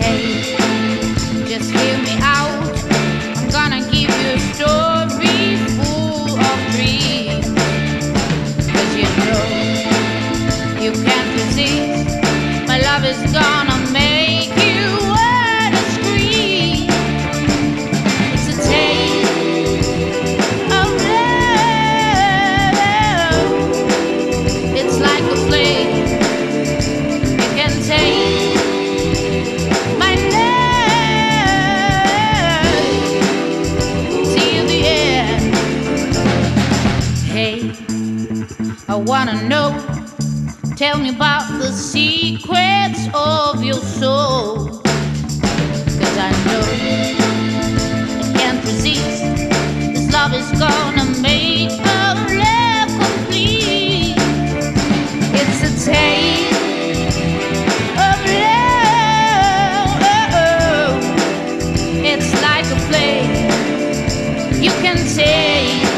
hey, just hear me out. I'm gonna give you a story full of you know you can't resist. My love is gone. Wanna know. Tell me about the secrets of your soul. Cause I know I can't resist. This love is gonna make our love complete. It's a taste of love. It's like a flame you can take.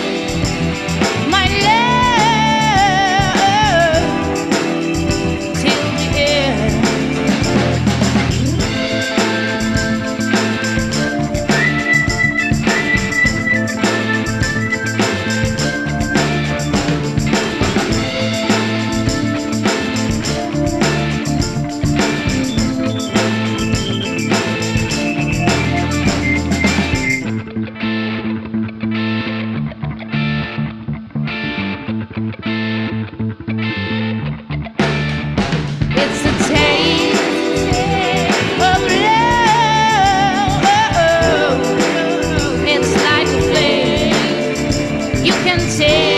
can take.